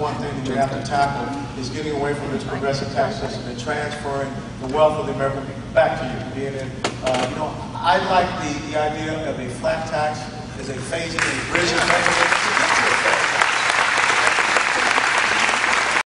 one thing that we have to tackle is getting away from this progressive tax system and transferring the wealth of the American people back to you. Being in, uh, you know, I like the, the idea of a flat tax as a phasing and bridging